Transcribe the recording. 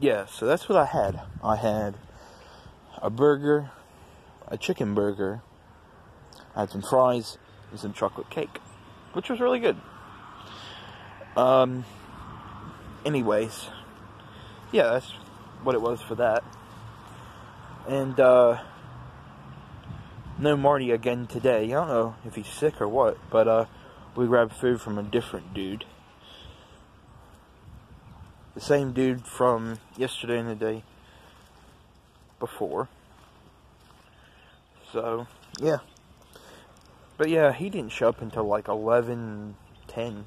yeah, so that's what I had. I had a burger, a chicken burger, I had some fries, and some chocolate cake, which was really good. Um, anyways, yeah, that's what it was for that. And, uh, no Marty again today. I don't know if he's sick or what, but, uh, we grabbed food from a different dude the same dude from yesterday and the day before. So, yeah. But yeah, he didn't show up until like 11, 10.